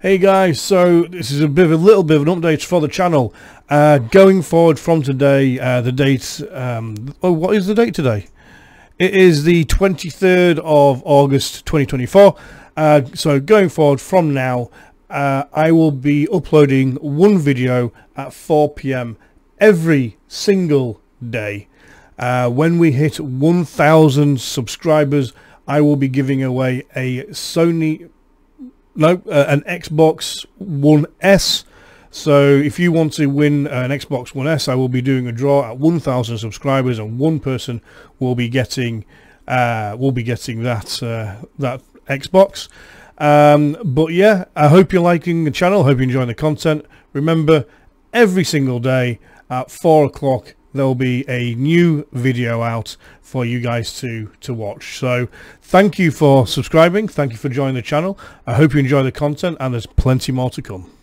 Hey guys, so this is a bit of a little bit of an update for the channel. Uh, going forward from today, uh, the date, um, oh what is the date today? It is the 23rd of August 2024. Uh, so going forward from now, uh, I will be uploading one video at 4pm every single day. Uh, when we hit 1000 subscribers, I will be giving away a Sony no, uh, an Xbox One S. So if you want to win an Xbox One S, I will be doing a draw at 1,000 subscribers, and one person will be getting uh, will be getting that uh, that Xbox. Um, but yeah, I hope you're liking the channel. Hope you're enjoying the content. Remember, every single day at four o'clock there'll be a new video out for you guys to to watch. So thank you for subscribing. Thank you for joining the channel. I hope you enjoy the content and there's plenty more to come